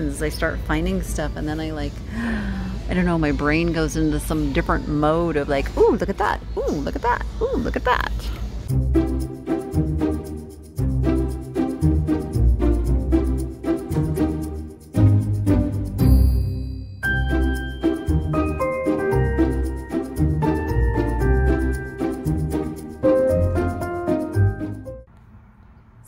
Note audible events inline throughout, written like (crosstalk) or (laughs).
I start finding stuff and then I like, I don't know, my brain goes into some different mode of like, ooh, look at that. Ooh, look at that. Ooh, look at that.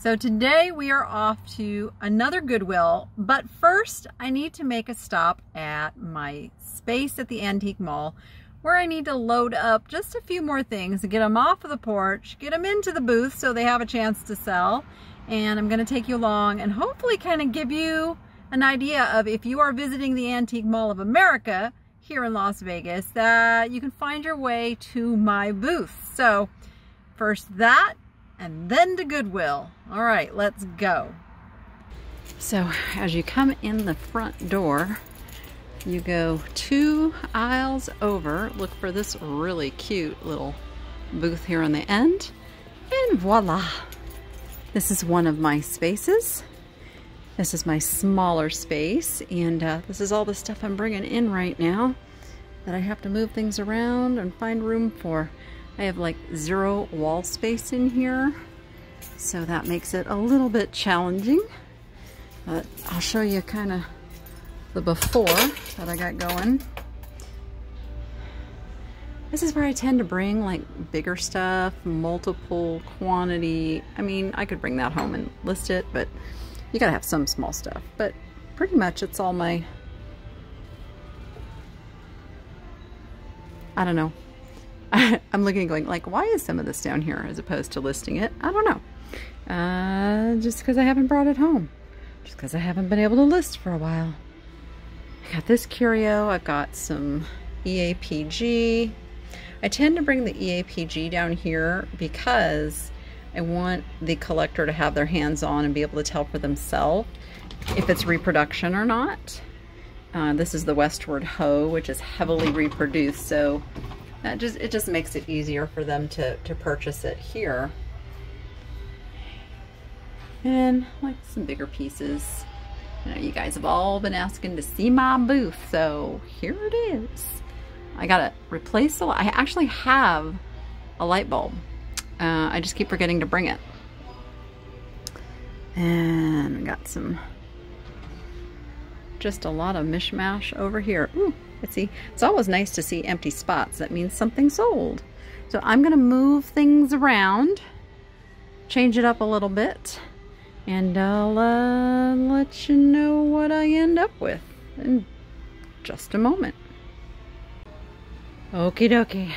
So today we are off to another Goodwill, but first I need to make a stop at my space at the Antique Mall where I need to load up just a few more things and get them off of the porch, get them into the booth so they have a chance to sell. And I'm gonna take you along and hopefully kind of give you an idea of if you are visiting the Antique Mall of America here in Las Vegas, that you can find your way to my booth. So first that, and then to Goodwill. All right, let's go. So as you come in the front door, you go two aisles over, look for this really cute little booth here on the end, and voila. This is one of my spaces. This is my smaller space, and uh, this is all the stuff I'm bringing in right now that I have to move things around and find room for. I have like zero wall space in here, so that makes it a little bit challenging. But I'll show you kind of the before that I got going. This is where I tend to bring like bigger stuff, multiple quantity. I mean, I could bring that home and list it, but you gotta have some small stuff. But pretty much it's all my, I don't know, (laughs) I'm looking going like, why is some of this down here as opposed to listing it? I don't know. Uh, just because I haven't brought it home. Just because I haven't been able to list for a while. I got this curio. I've got some EAPG. I tend to bring the EAPG down here because I want the collector to have their hands on and be able to tell for themselves if it's reproduction or not. Uh, this is the Westward Ho, which is heavily reproduced, so just it just makes it easier for them to, to purchase it here. And like some bigger pieces. You know, you guys have all been asking to see my booth, so here it is. I gotta replace the I actually have a light bulb. Uh, I just keep forgetting to bring it. And got some, just a lot of mishmash over here. Ooh, but see, it's always nice to see empty spots. That means something sold. So I'm gonna move things around, change it up a little bit, and I'll uh, let you know what I end up with in just a moment. Okie dokie.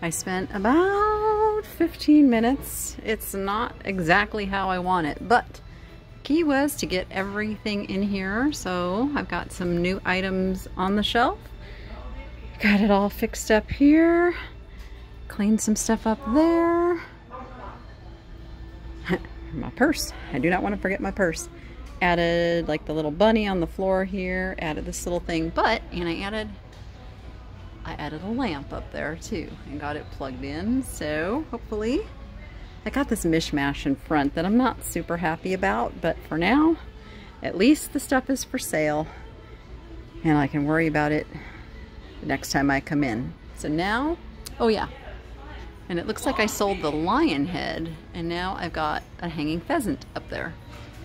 I spent about 15 minutes. It's not exactly how I want it, but key was to get everything in here. So I've got some new items on the shelf. Got it all fixed up here. Cleaned some stuff up there. (laughs) my purse. I do not want to forget my purse. Added like the little bunny on the floor here. Added this little thing, but, and I added, I added a lamp up there too and got it plugged in. So hopefully I got this mishmash in front that I'm not super happy about, but for now, at least the stuff is for sale and I can worry about it the next time I come in. So now, oh yeah, and it looks like I sold the lion head and now I've got a hanging pheasant up there.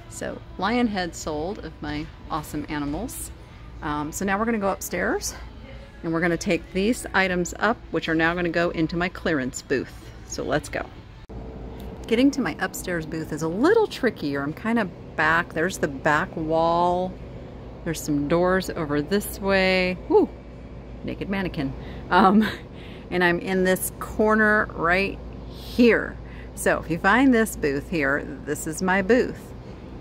So lion head sold of my awesome animals. Um, so now we're gonna go upstairs and we're gonna take these items up, which are now gonna go into my clearance booth. So let's go. Getting to my upstairs booth is a little trickier. I'm kind of back. There's the back wall. There's some doors over this way. Woo, naked mannequin. Um, (laughs) and I'm in this corner right here. So if you find this booth here, this is my booth.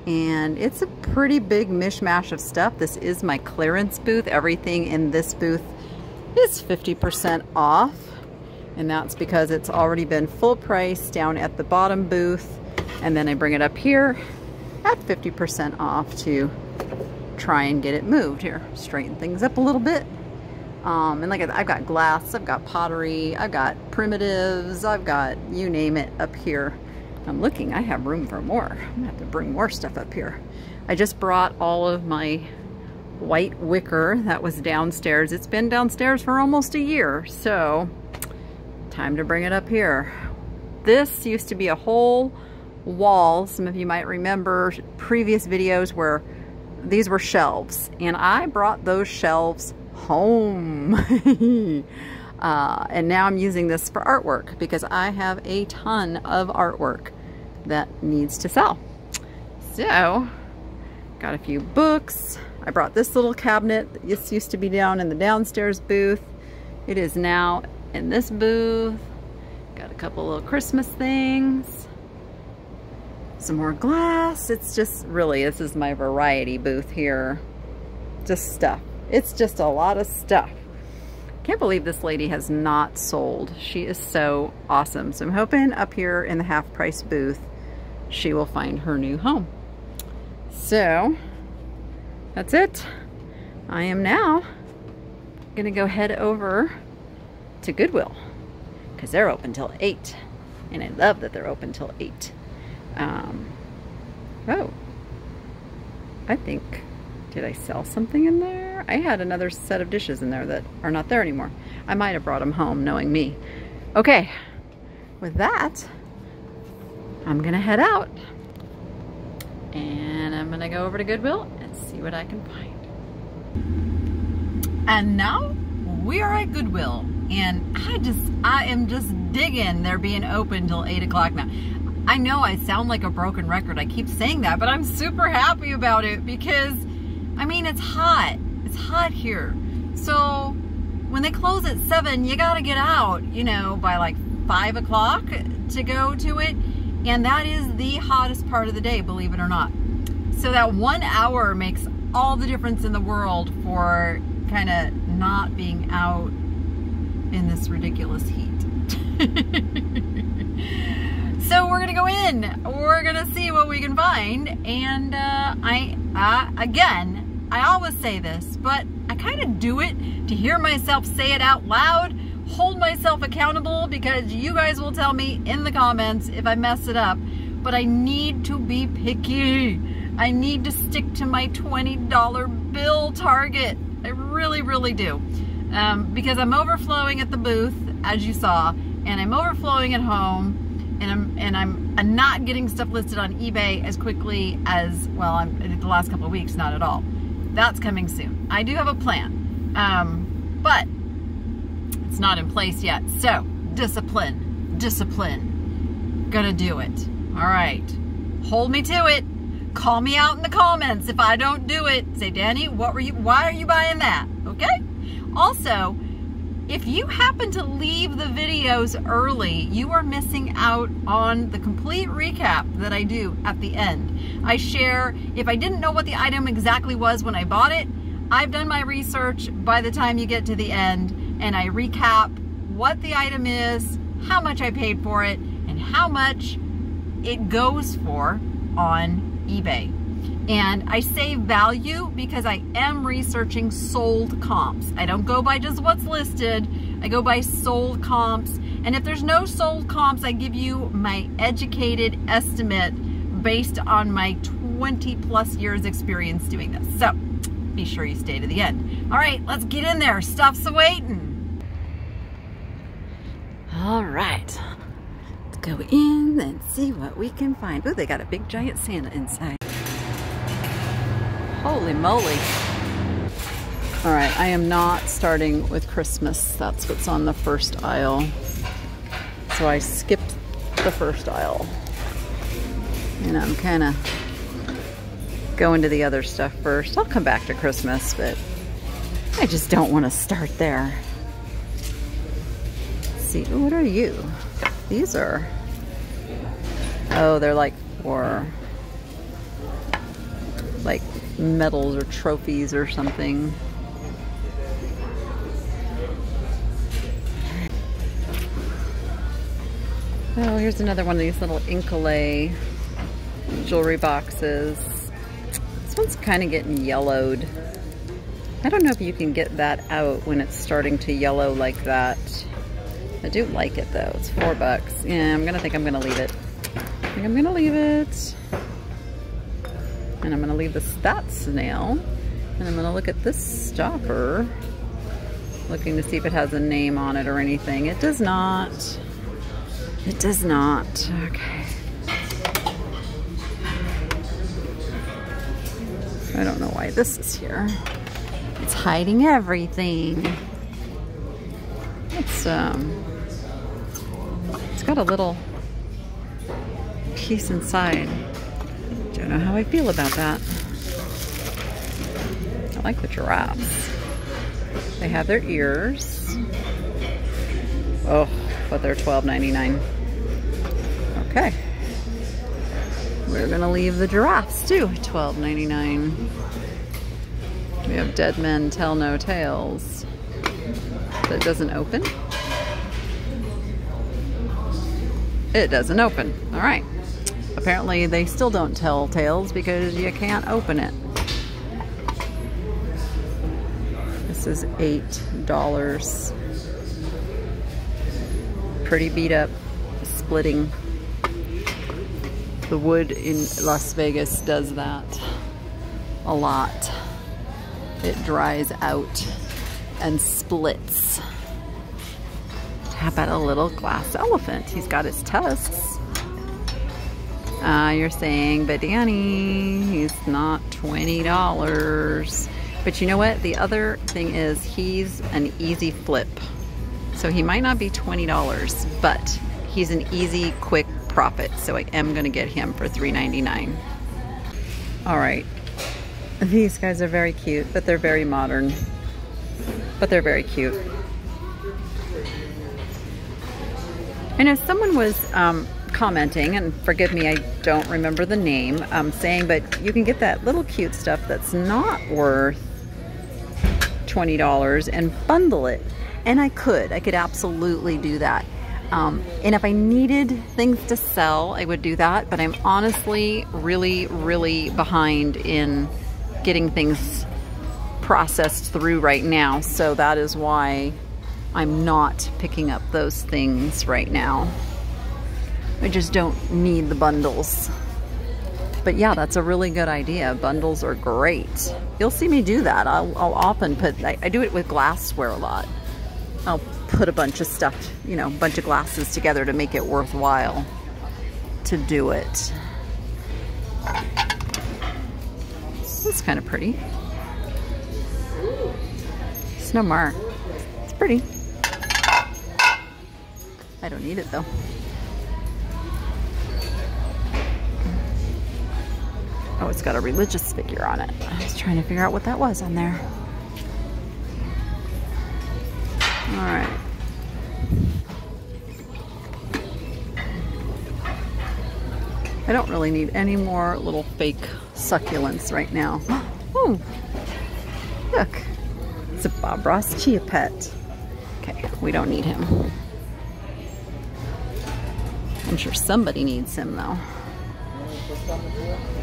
And it's a pretty big mishmash of stuff. This is my clearance booth. Everything in this booth is 50% off and that's because it's already been full price down at the bottom booth. And then I bring it up here at 50% off to try and get it moved here straighten things up a little bit. Um, and like I've got glass I've got pottery I've got primitives I've got you name it up here. I'm looking I have room for more. I'm gonna have to bring more stuff up here. I just brought all of my white wicker that was downstairs. It's been downstairs for almost a year, so time to bring it up here. This used to be a whole wall. Some of you might remember previous videos where these were shelves and I brought those shelves home. (laughs) uh, and now I'm using this for artwork because I have a ton of artwork that needs to sell. So, got a few books. I brought this little cabinet. This used to be down in the downstairs booth. It is now in this booth. Got a couple little Christmas things. Some more glass. It's just really, this is my variety booth here. Just stuff. It's just a lot of stuff. Can't believe this lady has not sold. She is so awesome. So I'm hoping up here in the half price booth, she will find her new home. So that's it. I am now gonna go head over to Goodwill because they're open till 8 and I love that they're open till 8 um, oh. I think did I sell something in there? I had another set of dishes in there that are not there anymore. I might have brought them home knowing me. Okay. With that I'm gonna head out and I'm gonna go over to Goodwill and see what I can find. And now we are at Goodwill and I just, I am just digging they're being open till 8 o'clock now. I know I sound like a broken record. I keep saying that, but I'm super happy about it because, I mean, it's hot. It's hot here. So when they close at 7, you got to get out, you know, by like 5 o'clock to go to it. And that is the hottest part of the day, believe it or not. So that one hour makes all the difference in the world for kind of not being out in this ridiculous heat. (laughs) so we're gonna go in. We're gonna see what we can find. And uh, I, uh, again, I always say this, but I kind of do it to hear myself say it out loud, hold myself accountable because you guys will tell me in the comments if I mess it up. But I need to be picky. I need to stick to my $20 bill target. I really, really do um, because I'm overflowing at the booth, as you saw, and I'm overflowing at home, and I'm and I'm, I'm not getting stuff listed on eBay as quickly as well. I'm the last couple of weeks, not at all. That's coming soon. I do have a plan, um, but it's not in place yet. So discipline, discipline. Gonna do it. All right, hold me to it. Call me out in the comments if I don't do it. Say, Danny, what were you? Why are you buying that? Okay. Also, if you happen to leave the videos early, you are missing out on the complete recap that I do at the end. I share, if I didn't know what the item exactly was when I bought it, I've done my research by the time you get to the end and I recap what the item is, how much I paid for it, and how much it goes for on eBay. And I say value because I am researching sold comps. I don't go by just what's listed. I go by sold comps. And if there's no sold comps, I give you my educated estimate based on my 20 plus years experience doing this. So be sure you stay to the end. All right, let's get in there. Stuff's awaiting. All right, let's go in and see what we can find. Oh, they got a big giant Santa inside. Holy moly. All right, I am not starting with Christmas. That's what's on the first aisle. So I skipped the first aisle. And I'm kind of going to the other stuff first. I'll come back to Christmas, but I just don't want to start there. Let's see, what are you? These are, oh, they're like for, like medals or trophies or something. Oh, here's another one of these little Incolay jewelry boxes. This one's kind of getting yellowed. I don't know if you can get that out when it's starting to yellow like that. I do like it though. It's four bucks. Yeah, I'm gonna think I'm gonna leave it. I think I'm gonna leave it. And I'm gonna leave this, that snail. And I'm gonna look at this stopper, looking to see if it has a name on it or anything. It does not. It does not. Okay. I don't know why this is here. It's hiding everything. It's um it's got a little piece inside. Don't know how I feel about that. I like the giraffes. They have their ears. Oh, but they're $12.99. Okay. We're gonna leave the giraffes too, $12.99. We have Dead Men Tell No Tales. That doesn't open. It doesn't open. All right. Apparently they still don't tell tales because you can't open it. This is $8. Pretty beat up, splitting. The wood in Las Vegas does that a lot. It dries out and splits. How about a little glass elephant? He's got his tusks. Uh, you're saying, but Danny, he's not $20. But you know what? The other thing is he's an easy flip. So he might not be $20, but he's an easy, quick profit. So I am gonna get him for $3.99. All right, these guys are very cute, but they're very modern. But they're very cute. I know someone was um, commenting, and forgive me, I don't remember the name, um, saying, but you can get that little cute stuff that's not worth $20 and bundle it. And I could, I could absolutely do that. Um, and if I needed things to sell, I would do that. But I'm honestly really, really behind in getting things processed through right now. So that is why I'm not picking up those things right now. I just don't need the bundles. But yeah, that's a really good idea. Bundles are great. You'll see me do that. I'll, I'll often put, I, I, do it with glassware a lot. I'll put a bunch of stuff, you know, a bunch of glasses together to make it worthwhile to do it. That's kind of pretty. It's no mark. It's pretty. I don't need it though. Oh, it's got a religious figure on it. I was trying to figure out what that was on there. All right. I don't really need any more little fake succulents right now. (gasps) Oh, look. It's a Bob Ross Chia Pet. Okay, we don't need him. I'm sure somebody needs him though.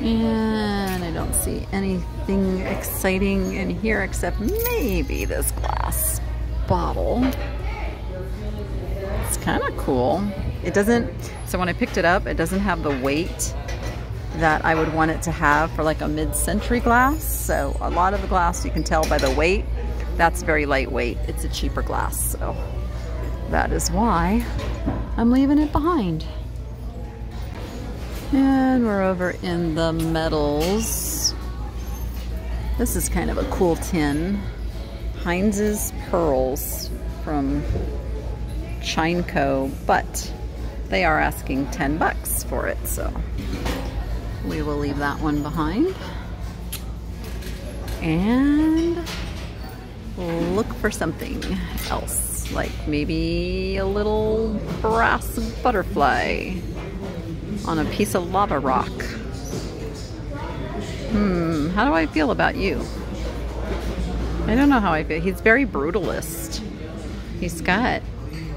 And I don't see anything exciting in here except maybe this glass bottle. It's kind of cool. It doesn't, so when I picked it up, it doesn't have the weight that I would want it to have for like a mid-century glass. So a lot of the glass you can tell by the weight, that's very lightweight. It's a cheaper glass, so that is why I'm leaving it behind. And we're over in the metals. This is kind of a cool tin. Heinz's Pearls from Chineco, but they are asking 10 bucks for it, so we will leave that one behind. And look for something else, like maybe a little brass butterfly on a piece of lava rock. Hmm, how do I feel about you? I don't know how I feel. He's very brutalist. He's got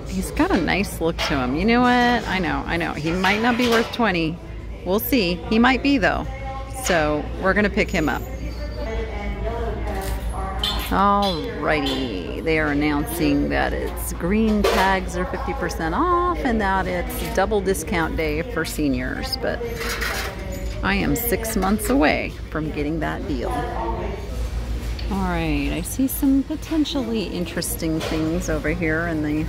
he's got a nice look to him. You know what? I know, I know. He might not be worth 20. We'll see. He might be though. So we're gonna pick him up. Alrighty, they are announcing that its green tags are 50% off and that it's double discount day for seniors. But I am six months away from getting that deal. All right, I see some potentially interesting things over here in the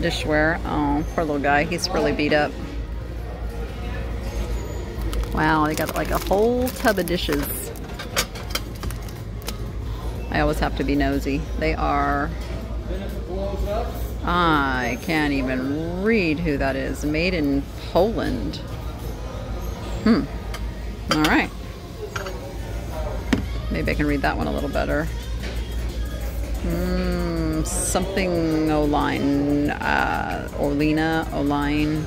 dishware. Oh, poor little guy, he's really beat up. Wow, they got like a whole tub of dishes. I always have to be nosy. They are... I can't even read who that is. Made in Poland. Hmm. All right. Maybe I can read that one a little better. Hmm, something Oline, uh, Orlina, Oline.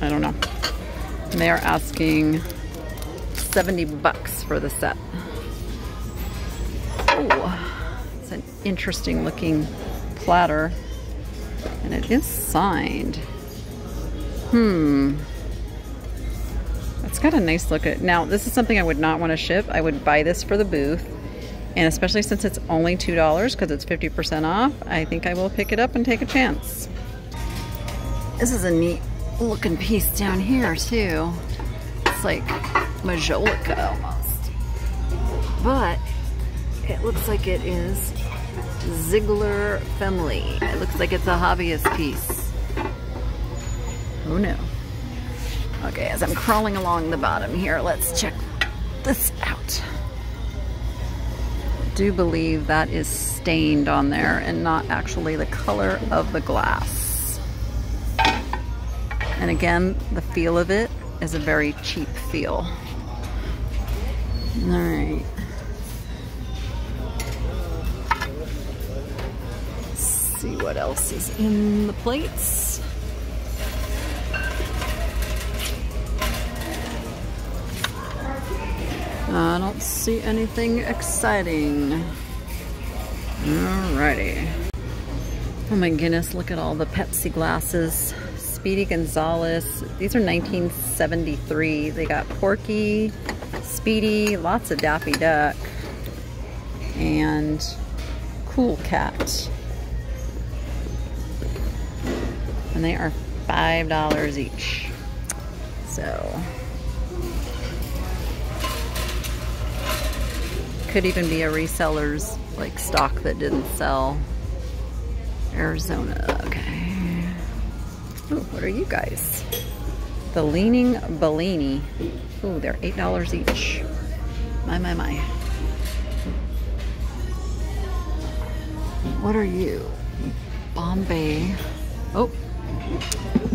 I don't know. They are asking 70 bucks for the set. An interesting looking platter. And it is signed. Hmm. It's got a nice look at Now, this is something I would not want to ship. I would buy this for the booth. And especially since it's only $2 because it's 50% off, I think I will pick it up and take a chance. This is a neat looking piece down here too. It's like majolica almost. But it looks like it is Ziegler Family. It looks like it's a hobbyist piece. Oh no. Okay, as I'm crawling along the bottom here, let's check this out. do believe that is stained on there and not actually the color of the glass. And again, the feel of it is a very cheap feel. All right. Let's see what else is in the plates. I don't see anything exciting. Alrighty. Oh my goodness, look at all the Pepsi glasses. Speedy Gonzales. These are 1973. They got Porky, Speedy, lots of Daffy Duck, and Cool Cat. And they are $5 each. So, could even be a reseller's like stock that didn't sell. Arizona, okay. Ooh, what are you guys? The Leaning Bellini. Ooh, they're $8 each. My, my, my. What are you? Bombay. Oh,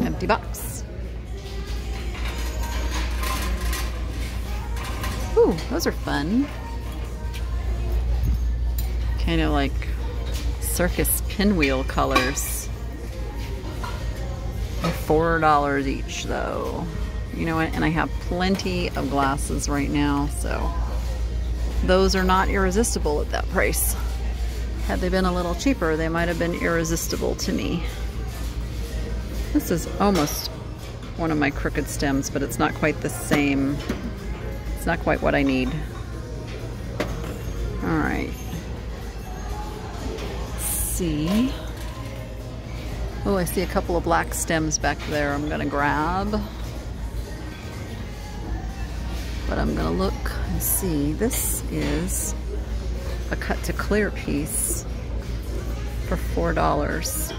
empty box. Ooh, those are fun. Kind of like circus pinwheel colors. $4 each though. You know what? And I have plenty of glasses right now, so those are not irresistible at that price. Had they been a little cheaper, they might have been irresistible to me. This is almost one of my crooked stems, but it's not quite the same. It's not quite what I need. All right. Let's see. Oh, I see a couple of black stems back there I'm gonna grab. But I'm gonna look and see. This is a cut to clear piece for $4.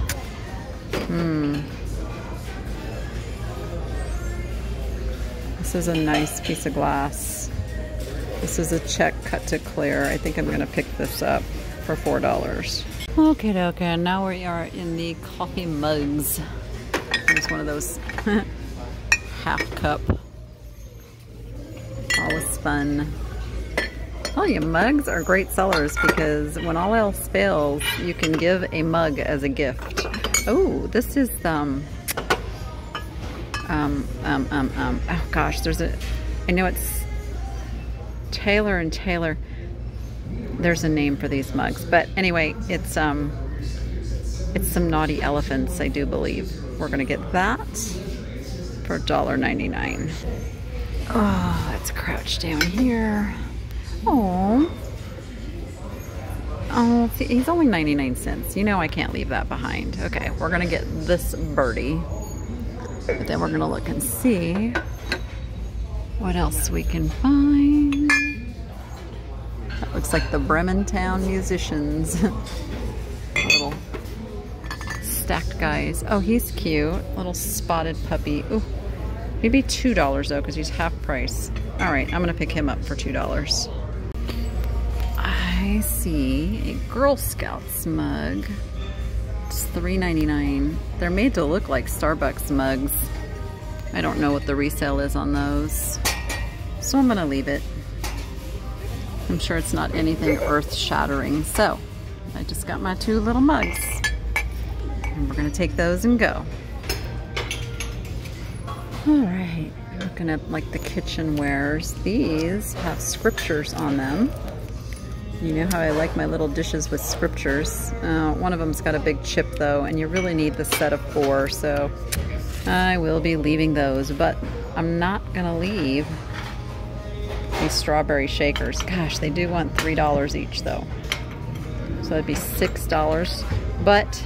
Hmm. This is a nice piece of glass. This is a check cut to clear. I think I'm gonna pick this up for $4. Okay, okay, now we are in the coffee mugs. There's one of those (laughs) half cup. Always fun. Tell you, mugs are great sellers because when all else fails, you can give a mug as a gift. Oh, this is um, um, um, um, um, oh gosh, there's a, I know it's Taylor and Taylor there's a name for these mugs. But anyway, it's um, it's some naughty elephants, I do believe. We're gonna get that for $1.99. Oh, let's crouch down here. Oh. Oh, he's only 99 cents. You know I can't leave that behind. Okay, we're gonna get this birdie. But then we're gonna look and see what else we can find. That looks like the Bremen Town musicians. (laughs) little stacked guys. Oh, he's cute. Little spotted puppy. Ooh, maybe $2 though, because he's half price. All right, I'm gonna pick him up for $2. I see a Girl Scouts mug. It's $3.99. They're made to look like Starbucks mugs. I don't know what the resale is on those. So I'm gonna leave it. I'm sure it's not anything earth-shattering. So, I just got my two little mugs. And we're gonna take those and go. All right, looking at like the kitchenwares. These have scriptures on them. You know how I like my little dishes with scriptures. Uh, one of them's got a big chip though, and you really need the set of four, so I will be leaving those, but I'm not gonna leave these strawberry shakers. Gosh, they do want $3 each though. So that'd be $6, but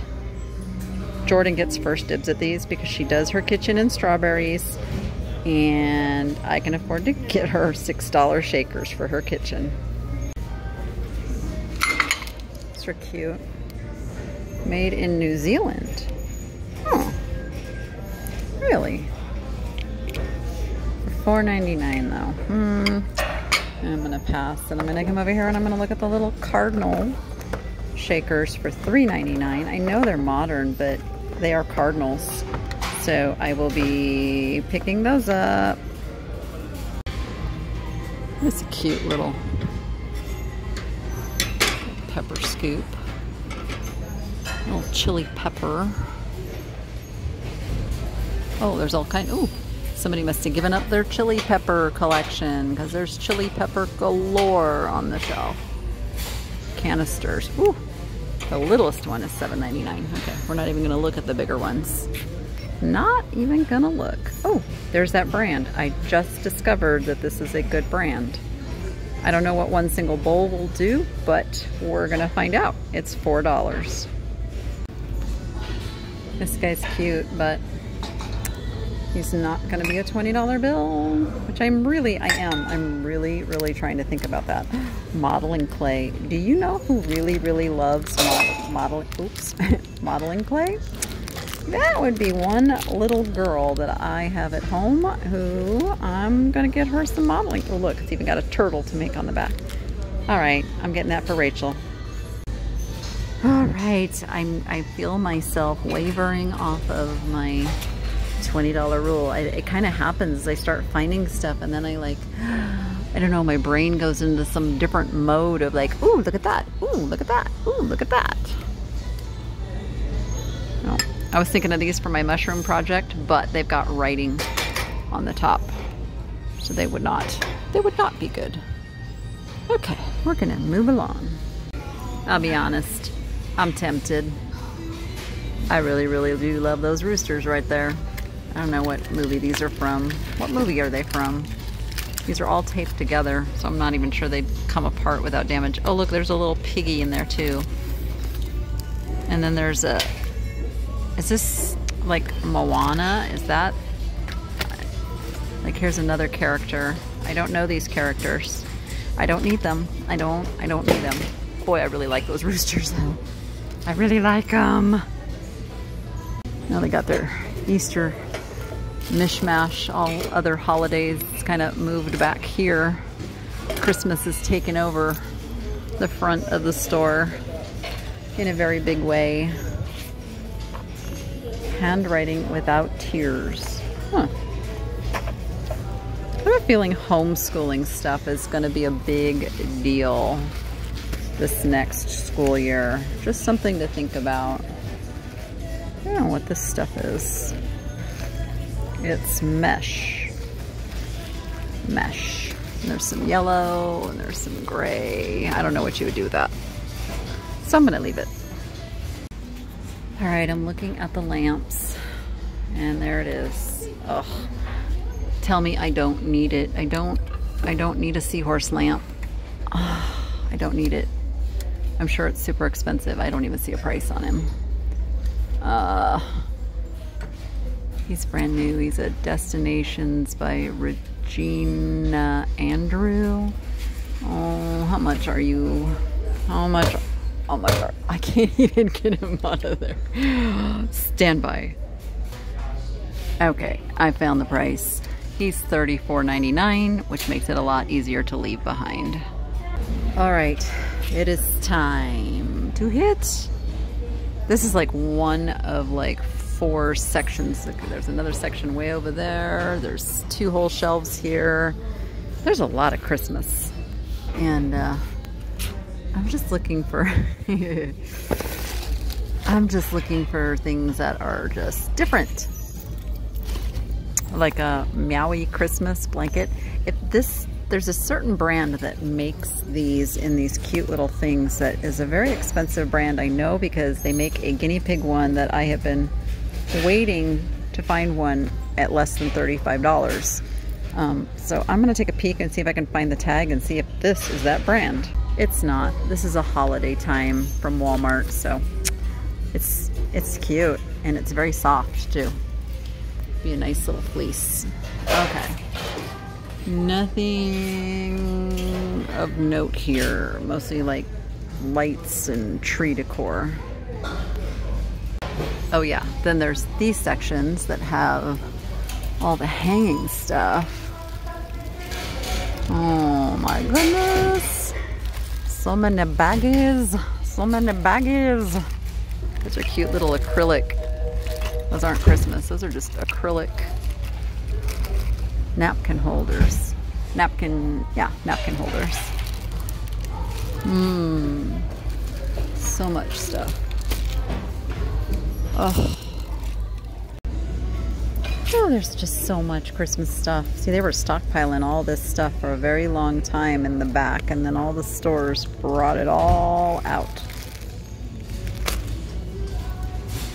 Jordan gets first dibs at these because she does her kitchen in strawberries and I can afford to get her $6 shakers for her kitchen. Are cute. Made in New Zealand. Huh. Really? For $4.99 though. Hmm. I'm gonna pass and I'm gonna come over here and I'm gonna look at the little cardinal shakers for $3.99. I know they're modern, but they are cardinals. So I will be picking those up. It's a cute little scoop. A little chili pepper. Oh, there's all kind. Oh, somebody must have given up their chili pepper collection because there's chili pepper galore on the shelf. Canisters. Ooh, the littlest one is $7.99. Okay, we're not even to look at the bigger ones. Not even to look. Oh, there's that brand. I just discovered that this is a good brand. I don't know what one single bowl will do, but we're to find out. It's $4. This guy's cute, but He's not to be a $20 bill, which I'm really, I am. I'm really, really trying to think about that. Modeling clay. Do you know who really, really loves model, modeling, oops, (laughs) modeling clay? That would be one little girl that I have at home who I'm going to get her some modeling. Oh, look, it's even got a turtle to make on the back. All right, I'm getting that for Rachel. All right, I'm, I feel myself wavering off of my $20 rule. I, it kind of happens. As I start finding stuff and then I like, (gasps) I don't know, my brain goes into some different mode of like, ooh, look at that. Ooh, look at that. Ooh, look at that. I was thinking of these for my mushroom project, but they've got writing on the top. So they would not, they would not be good. Okay, we're gonna move along. I'll be honest, I'm tempted. I really, really do love those roosters right there. I don't know what movie these are from. What movie are they from? These are all taped together, so I'm not even sure they'd come apart without damage. Oh, look, there's a little piggy in there, too. And then there's a... Is this, like, Moana? Is that... Like, here's another character. I don't know these characters. I don't need them. I don't, I don't need them. Boy, I really like those (laughs) roosters, though. I really like them. Now they got their Easter mishmash, all other holidays kind of moved back here. Christmas is taken over the front of the store in a very big way. Handwriting without tears. Huh. I have a feeling homeschooling stuff is going to be a big deal this next school year. Just something to think about. I don't know what this stuff is. It's mesh. Mesh. And there's some yellow and there's some gray. I don't know what you would do with that. So I'm gonna leave it. All right, I'm looking at the lamps and there it is. Ugh. Tell me I don't need it. I don't, I don't need a seahorse lamp. Ugh, I don't need it. I'm sure it's super expensive. I don't even see a price on him. Uh, He's brand new. He's at Destinations by Regina Andrew. Oh, how much are you? How much? Oh my god, I can't (laughs) even get him out of there. Stand by. Okay, I found the price. He's $34.99, which makes it a lot easier to leave behind. All right, it is time to hit. This is like one of like four sections. There's another section way over there. There's two whole shelves here. There's a lot of Christmas. And uh, I'm just looking for, (laughs) I'm just looking for things that are just different like a Meowie Christmas blanket. If this, there's a certain brand that makes these in these cute little things that is a very expensive brand. I know because they make a guinea pig one that I have been waiting to find one at less than $35. Um, so I'm gonna take a peek and see if I can find the tag and see if this is that brand. It's not. This is a holiday time from Walmart, so it's it's cute and it's very soft too. Be a nice little fleece. Okay. Nothing of note here. Mostly like lights and tree decor. Oh yeah, then there's these sections that have all the hanging stuff. Oh my goodness. So many baggies. So many baggies. Those are cute little acrylic those aren't Christmas. Those are just acrylic napkin holders. Napkin, yeah, napkin holders. Mmm. So much stuff. Oh. Oh, there's just so much Christmas stuff. See, they were stockpiling all this stuff for a very long time in the back, and then all the stores brought it all out.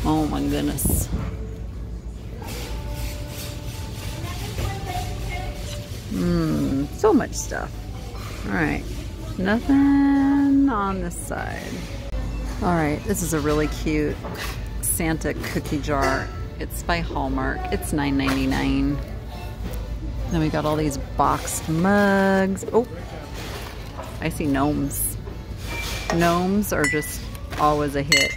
Oh my goodness. Mmm, so much stuff. Alright, nothing on this side. Alright, this is a really cute Santa cookie jar. It's by Hallmark. It's $9.99. Then we got all these boxed mugs. Oh, I see gnomes. Gnomes are just always a hit.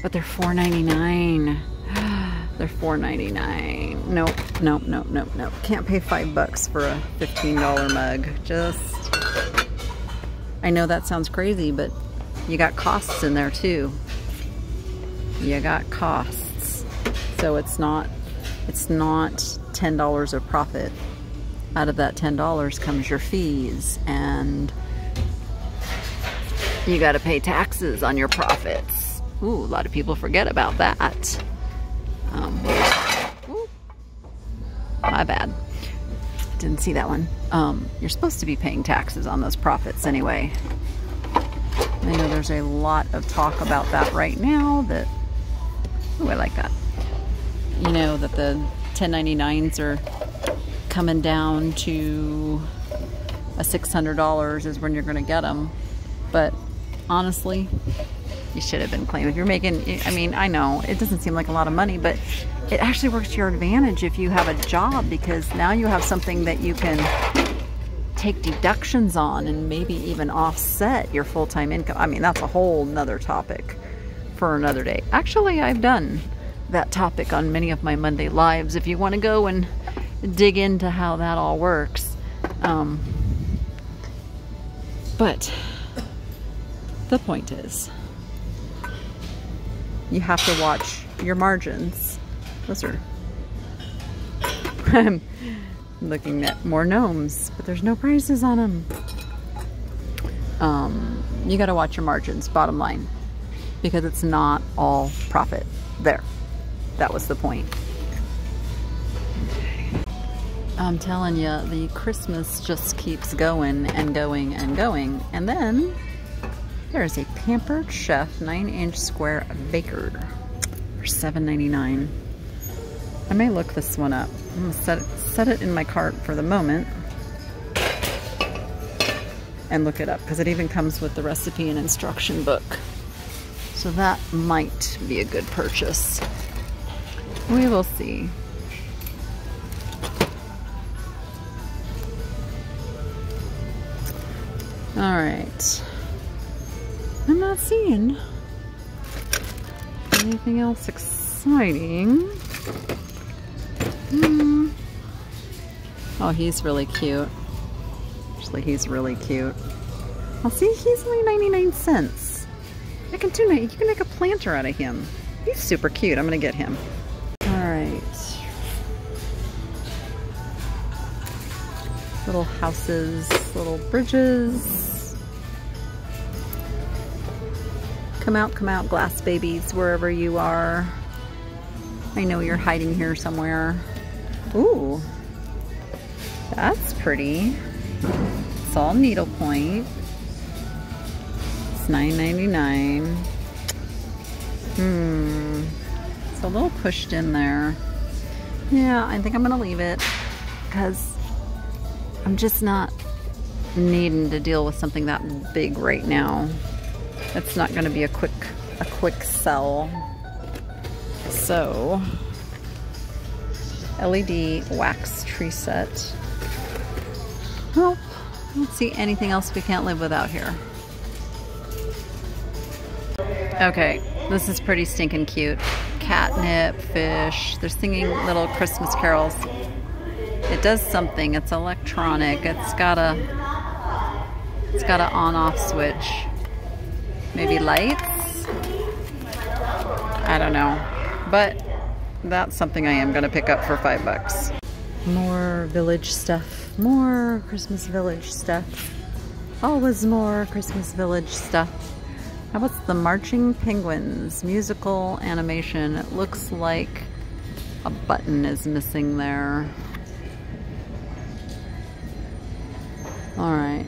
But they're $4.99. (gasps) They're $4.99. Nope, nope, nope, nope, nope. Can't pay five bucks for a $15 mug. Just, I know that sounds crazy, but you got costs in there too. You got costs. So it's not, it's not $10 of profit. Out of that $10 comes your fees and you got to pay taxes on your profits. Ooh, a lot of people forget about that. Um, my bad. Didn't see that one. Um, you're supposed to be paying taxes on those profits anyway. I know there's a lot of talk about that right now that, oh, I like that. You know, that the 1099s are coming down to a $600 is when you're going to get them. But honestly, you should have been claiming. If you're making, I mean, I know it doesn't seem like a lot of money, but it actually works to your advantage if you have a job because now you have something that you can take deductions on and maybe even offset your full-time income. I mean, that's a whole nother topic for another day. Actually, I've done that topic on many of my Monday lives. If you want to go and dig into how that all works. Um, but the point is, you have to watch your margins. Those are... (laughs) I'm looking at more gnomes, but there's no prices on them. Um, you got to watch your margins, bottom line, because it's not all profit. There. That was the point. I'm telling you, the Christmas just keeps going and going and going. And then there's a Pampered Chef 9-inch square baker for $7.99. I may look this one up. I'm going to set it, set it in my cart for the moment and look it up because it even comes with the recipe and instruction book. So that might be a good purchase. We will see. All right. I'm not seeing anything else exciting. Hmm. Oh, he's really cute. Actually, he's really cute. Well, see, he's only 99 cents. I can do. You can make a planter out of him. He's super cute. I'm going to get him. Little houses, little bridges. Come out, come out, glass babies, wherever you are. I know you're hiding here somewhere. Ooh, that's pretty. It's all needlepoint. It's $9.99. Hmm. It's a little pushed in there. Yeah, I think I'm gonna leave it because I'm just not needing to deal with something that big right now. It's not gonna be a quick a quick sell. So LED wax tree set. Well, I don't see anything else we can't live without here. Okay, this is pretty stinking cute. Catnip, fish. They're singing little Christmas carols. It does something. It's electronic. It's got a it's got an on-off switch. Maybe lights? I don't know. But that's something I am going to pick up for five bucks. More village stuff. More Christmas village stuff. Always more Christmas village stuff. How about the Marching Penguins musical animation? It looks like a button is missing there. Alright.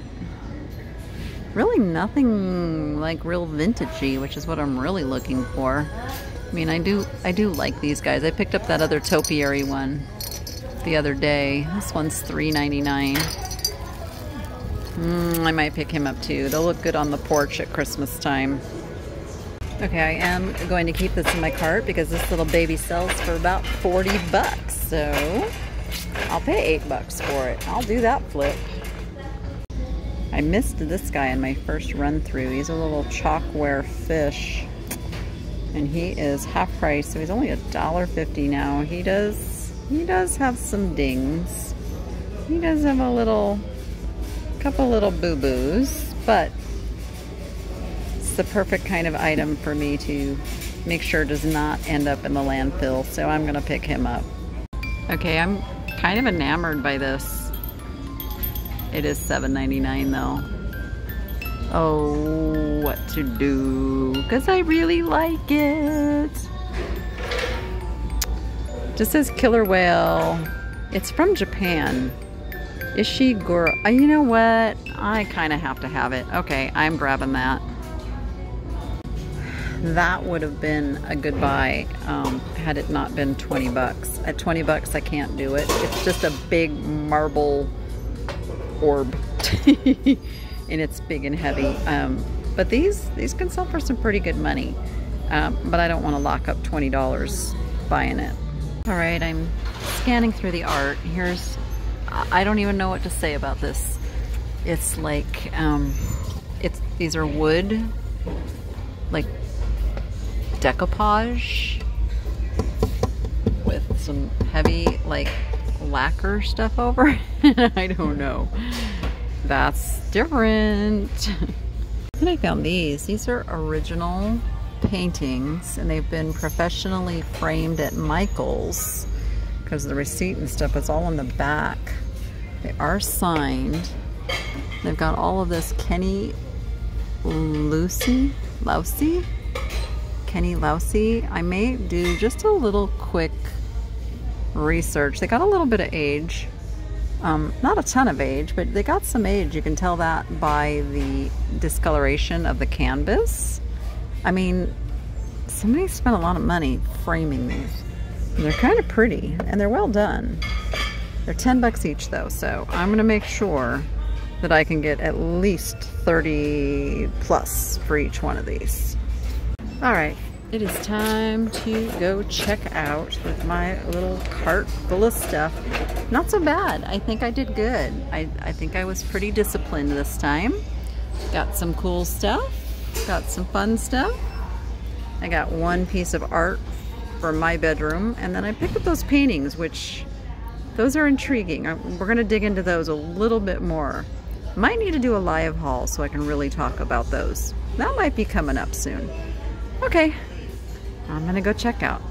Really nothing like real vintagey, which is what I'm really looking for. I mean, I do I do like these guys. I picked up that other topiary one the other day. This one's $3.99. Mm, I might pick him up too. They'll look good on the porch at Christmas time. Okay, I am going to keep this in my cart because this little baby sells for about 40 bucks. So I'll pay 8 bucks for it. I'll do that flip. I missed this guy in my first run through. He's a little chalkware fish. And he is half price, so he's only a dollar fifty now. He does he does have some dings. He does have a little couple little boo-boos, but it's the perfect kind of item for me to make sure does not end up in the landfill, so I'm gonna pick him up. Okay, I'm kind of enamored by this. It is $7.99 though. Oh, what to do? Because I really like it. Just says killer whale. It's from Japan. Ishiguro. Uh, you know what? I kind of have to have it. Okay, I'm grabbing that. That would have been a good buy um, had it not been 20 bucks. At 20 bucks, I can't do it. It's just a big marble orb. (laughs) and it's big and heavy. Um, but these, these can sell for some pretty good money. Um, but I don't want to lock up $20 buying it. All right, I'm scanning through the art. Here's I don't even know what to say about this. It's like, um, it's these are wood, like decoupage with some heavy like lacquer stuff over (laughs) I don't know. That's different. (laughs) and I found these. These are original paintings and they've been professionally framed at Michael's because the receipt and stuff is all in the back. They are signed. They've got all of this Kenny Lucy, Lousy, Kenny Lousy. I may do just a little quick research. They got a little bit of age. Um, not a ton of age, but they got some age. You can tell that by the discoloration of the canvas. I mean, somebody spent a lot of money framing these. They're kind of pretty and they're well done. They're 10 bucks each though, so I'm gonna make sure that I can get at least 30 plus for each one of these. All right, it is time to go check out with my little cart full of stuff. Not so bad. I think I did good. I, I think I was pretty disciplined this time. Got some cool stuff. Got some fun stuff. I got one piece of art for my bedroom and then I picked up those paintings which those are intriguing. We're going to dig into those a little bit more. Might need to do a live haul so I can really talk about those. That might be coming up soon. Okay, I'm to go check out.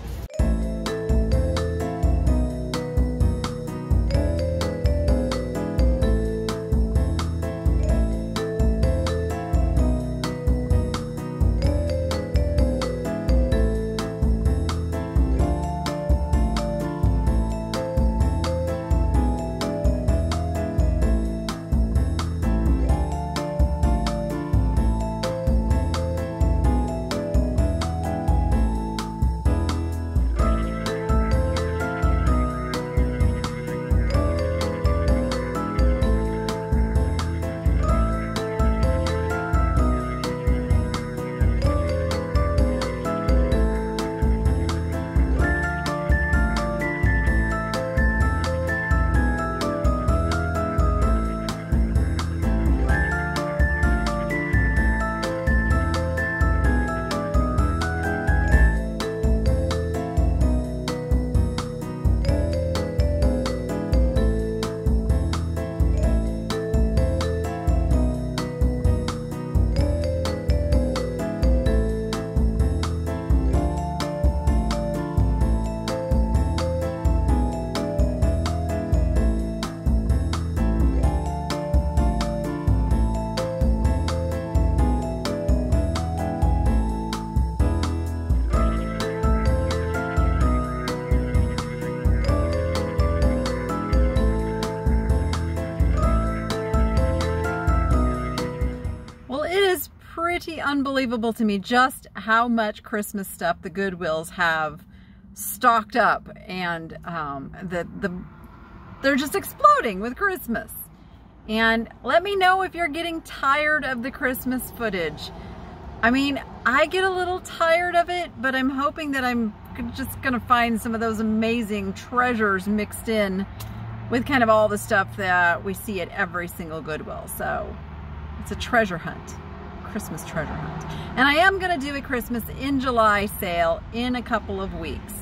Unbelievable to me just how much Christmas stuff the Goodwills have stocked up and um, the, the, they're just exploding with Christmas. And let me know if you're getting tired of the Christmas footage. I mean, I get a little tired of it, but I'm hoping that I'm just gonna find some of those amazing treasures mixed in with kind of all the stuff that we see at every single Goodwill. So it's a treasure hunt. Christmas treasure hunt. And I am going to do a Christmas in July sale in a couple of weeks.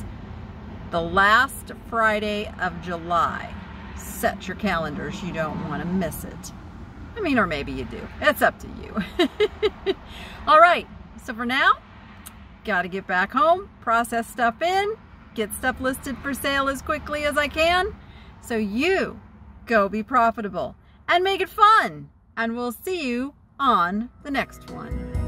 The last Friday of July. Set your calendars. You don't want to miss it. I mean, or maybe you do. It's up to you. (laughs) All right. So for now, got to get back home, process stuff in, get stuff listed for sale as quickly as I can. So you go be profitable and make it fun. And we'll see you on the next one.